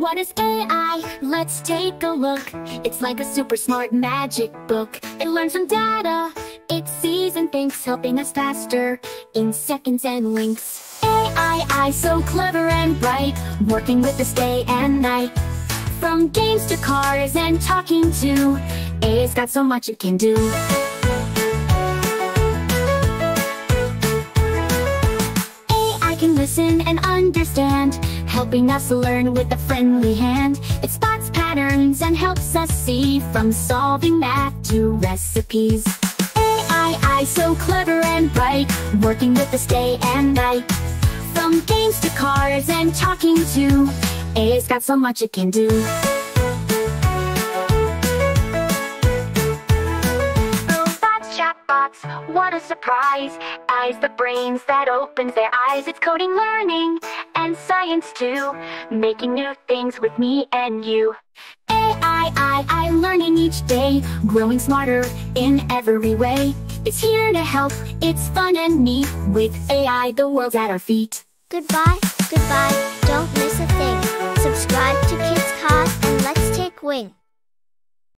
What is AI? Let's take a look. It's like a super smart magic book. It learns from data. It sees and thinks, helping us faster in seconds and links. AI, so clever and bright, working with us day and night. From games to cars and talking to, AI's got so much it can do. AI can listen and understand, helping us learn with a friendly hand. It spots patterns and helps us see from solving math to recipes. AI, so clever and bright, working with us day and night. From games to cars and talking to, AI's got so much it can do. Chatbots, what a surprise. Eyes the brains that opens their eyes. It's coding, learning, and science too. Making new things with me and you. AI, I, I, learning each day. Growing smarter in every way. It's here to help, it's fun and neat. With AI, the world's at our feet. Goodbye, goodbye